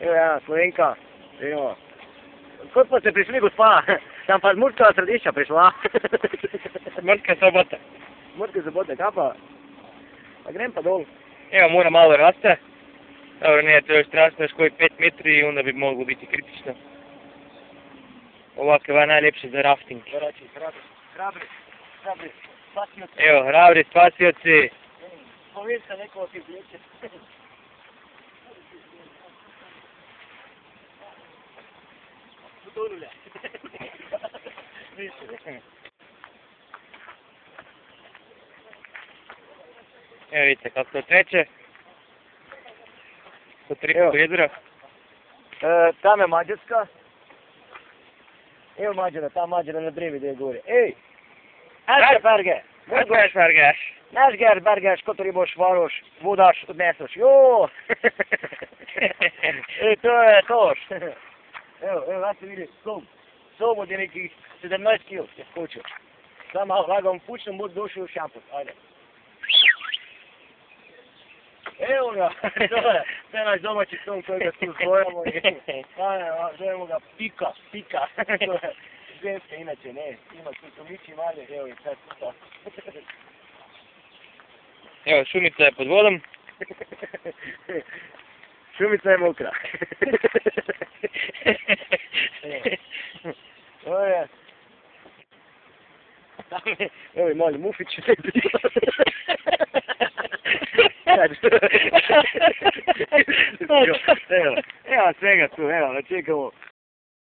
Evo jedna Slovenka. Evo. Kod pa ste prišli, gospa? Tam pa z Murskega središča prišla. Mrtka sobota. Murske sobote, kaj pa? Pa grem pa dol. Evo, mora malo raste. Dobro, nije to još strašno, još koji 5 metri i onda bi moglo biti kritično. Ovako je najljepše za rafting. Hrabri, hrabri, hrabri. Spasioci. Evo, hrabri spasioci. Povijek se neko ti vliječe. Više. Evo vidite kako to teče. Po tri Evo. jedra. E, tam je Mađarska. Evo Mađara, ta Mađara na drevi gdje je gore. Ej! Naše berge! Je švargaš? Naš ger bergeš, kot riboš, varoš, vodaš, odneseš. Jo! Ej, to je toš. Evo, evo, da se vidi, som. Som od je nekih 17 kg je skočil. Sam malo lagam pučnom, bud došel v šampus. Ajde. Evo ga, to je, je naš domaći som kojega tu zbojamo zovemo ga Pika, Pika. Je ženska inače, ne, ima tu tomići malje, evo i sad to. Evo, šumica je pod vodom. Šumica je mokra. To je... Evo i mali mufić. Evo, evo svega tu, evo, čekamo.